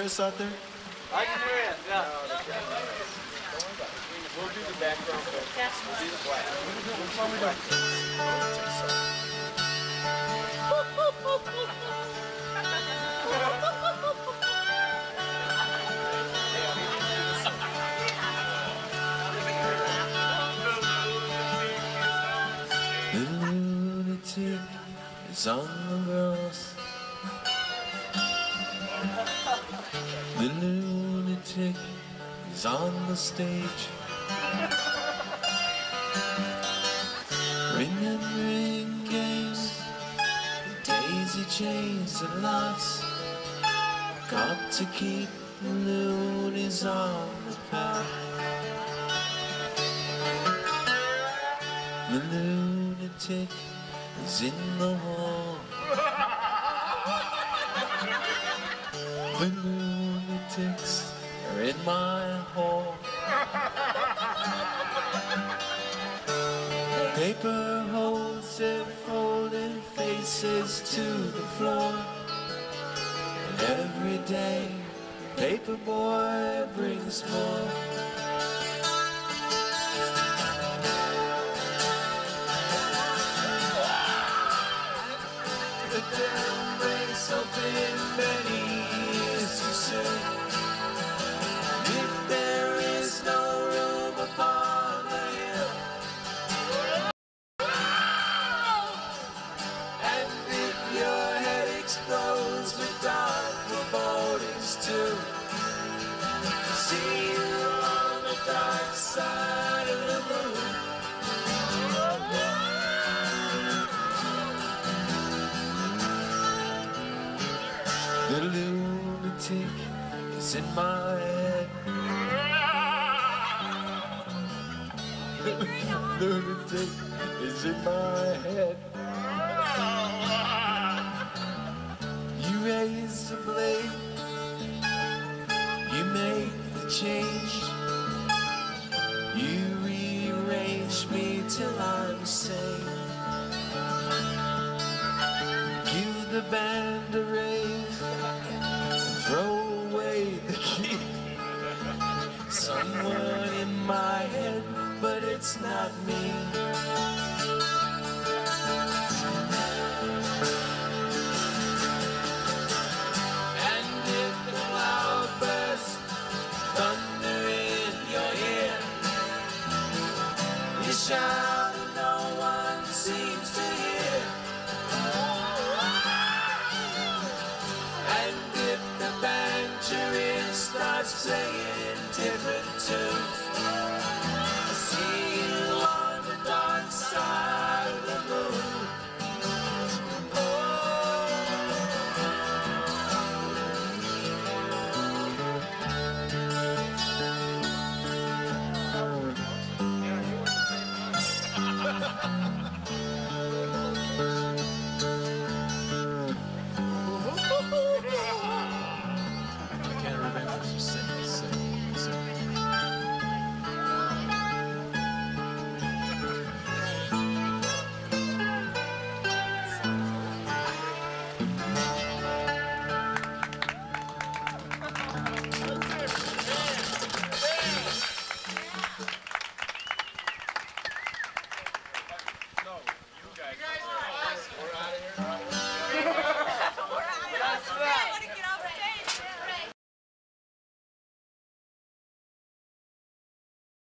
us out there? I can hear it, yeah. We'll do the background, we'll do the black. The lunatic is on the The lunatic is on the stage. Ring and ring games, daisy chains and lots. Got to keep the loonies on the path. The lunatic is in the hall. The lunatics are in my hall. Paper holds their folded faces to the floor. And every day, paper boy brings more. The lunatic is in my head. The lunatic is in my head. You raise the blade, you make the change. You rearrange me till I'm sane. Give the band a raise, me. And if the bursts, thunder in your ear, you shout no one seems to hear. And if the banjorin starts